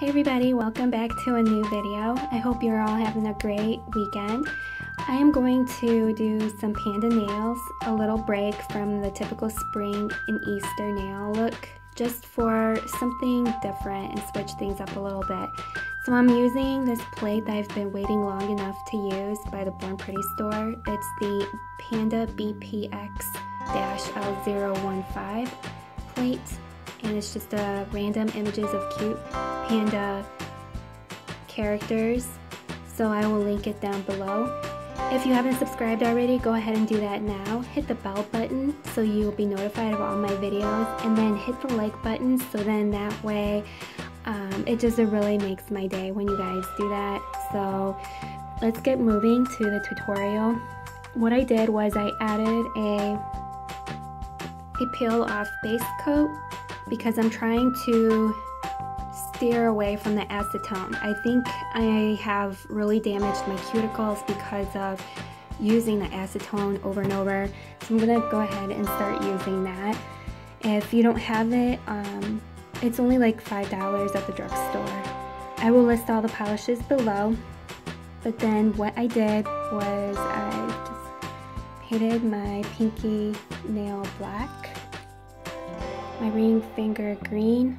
Hey everybody, welcome back to a new video. I hope you're all having a great weekend. I am going to do some panda nails, a little break from the typical spring and Easter nail look, just for something different and switch things up a little bit. So I'm using this plate that I've been waiting long enough to use by the Born Pretty store. It's the Panda BPX-L015 plate and it's just uh, random images of cute panda characters. So I will link it down below. If you haven't subscribed already, go ahead and do that now. Hit the bell button so you'll be notified of all my videos and then hit the like button so then that way um, it just really makes my day when you guys do that. So let's get moving to the tutorial. What I did was I added a, a peel off base coat because I'm trying to steer away from the acetone. I think I have really damaged my cuticles because of using the acetone over and over. So I'm gonna go ahead and start using that. If you don't have it, um, it's only like $5 at the drugstore. I will list all the polishes below. But then what I did was I just painted my pinky nail black, my ring finger green,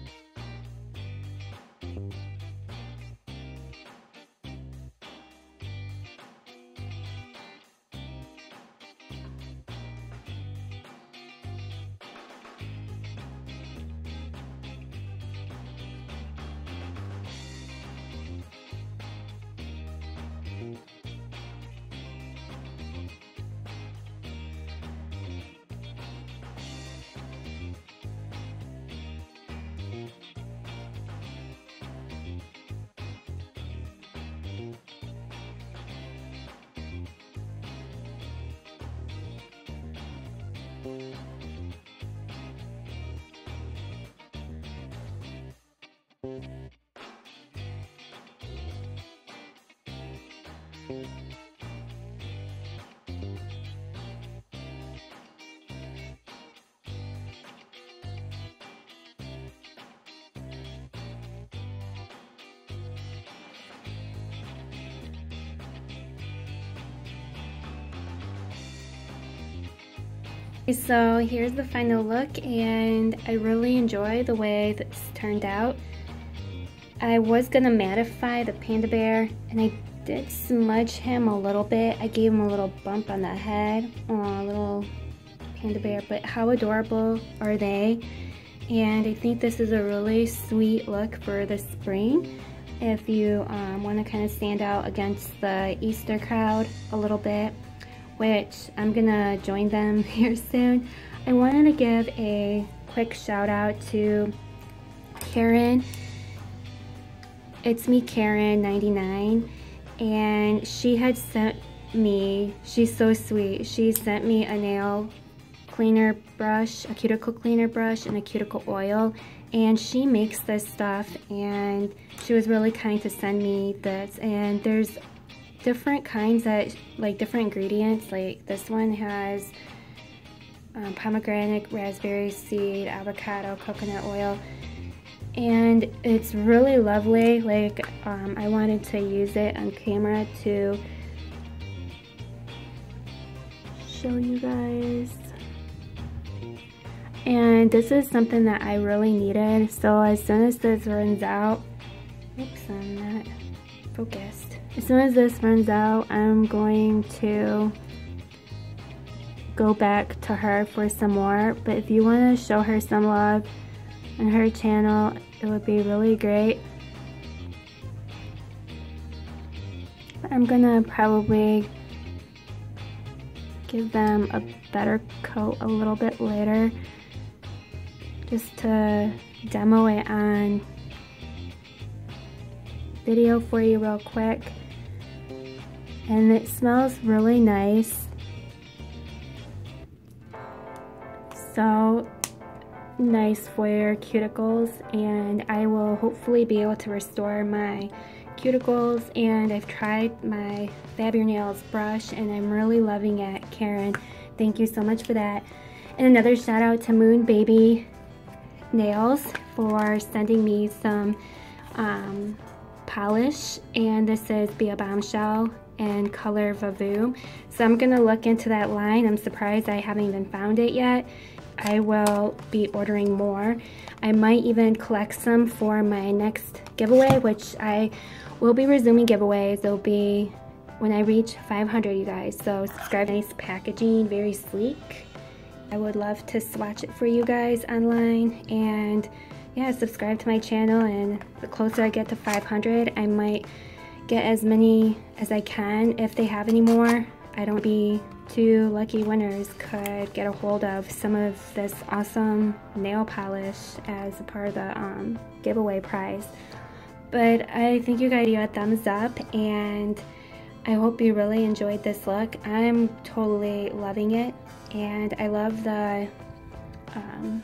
thank So here's the final look and I really enjoy the way this turned out. I was gonna mattify the panda bear and I did smudge him a little bit. I gave him a little bump on the head. a little panda bear, but how adorable are they? And I think this is a really sweet look for the spring if you um, want to kind of stand out against the Easter crowd a little bit which I'm gonna join them here soon. I wanted to give a quick shout out to Karen. It's me, Karen99, and she had sent me, she's so sweet, she sent me a nail cleaner brush, a cuticle cleaner brush, and a cuticle oil. And she makes this stuff, and she was really kind to send me this. And there's different kinds that, like different ingredients. Like this one has um, pomegranate, raspberry seed, avocado, coconut oil. And it's really lovely. Like um, I wanted to use it on camera to show you guys. And this is something that I really needed. So as soon as this runs out, oops, I'm not focused. As soon as this runs out, I'm going to go back to her for some more. But if you want to show her some love on her channel, it would be really great. I'm gonna probably give them a better coat a little bit later just to demo it on video for you real quick and it smells really nice. So nice for your cuticles and I will hopefully be able to restore my cuticles and I've tried my Fab Your Nails brush and I'm really loving it. Karen, thank you so much for that. And another shout out to Moon Baby Nails for sending me some um, polish and this is Be a Bombshell and color Vavoom. So I'm gonna look into that line. I'm surprised I haven't even found it yet. I will be ordering more. I might even collect some for my next giveaway, which I will be resuming giveaways. It'll be when I reach 500, you guys. So subscribe. Nice packaging, very sleek. I would love to swatch it for you guys online. And yeah, subscribe to my channel. And the closer I get to 500, I might get as many as I can. If they have any more, I don't be two lucky winners could get a hold of some of this awesome nail polish as a part of the um, giveaway prize. But I think you guys give a thumbs up and I hope you really enjoyed this look. I'm totally loving it and I love the um,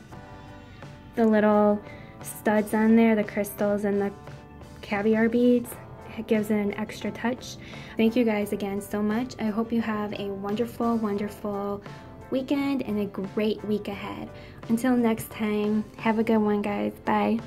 the little studs on there, the crystals and the caviar beads it gives it an extra touch. Thank you guys again so much. I hope you have a wonderful, wonderful weekend and a great week ahead. Until next time, have a good one, guys. Bye.